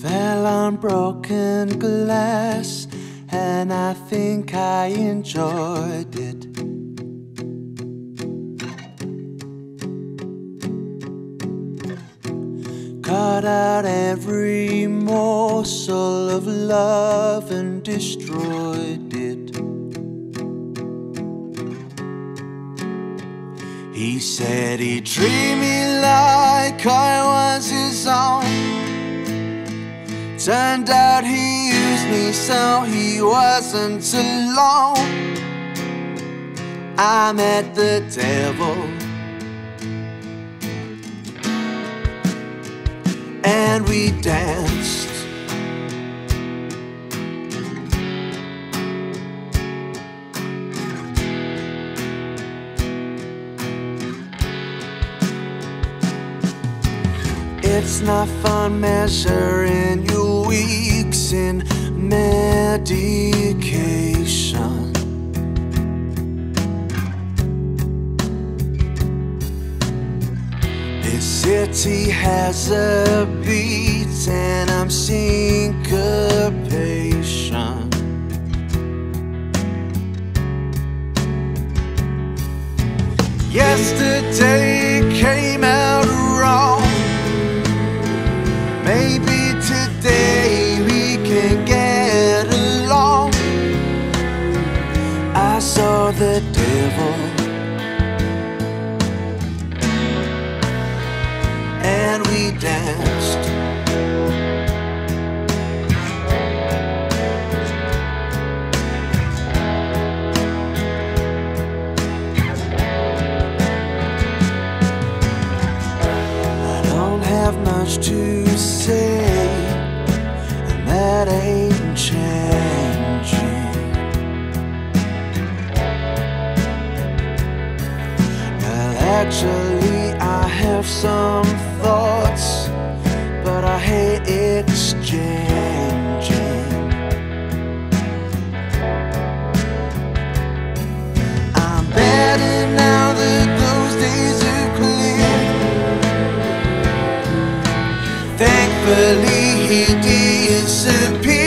smell on broken glass, and I think I enjoyed it. Cut out every morsel of love and destroyed it. He said he'd treat me like I Turned out he used me so he wasn't alone. I met the devil. And we danced. It's not fun measuring your weeks in medication. This city has a beat and I'm syncopation. Yesterday came out that ain't changing. Well, actually, I have some thoughts, but I hate exchanging. Thankfully he disappeared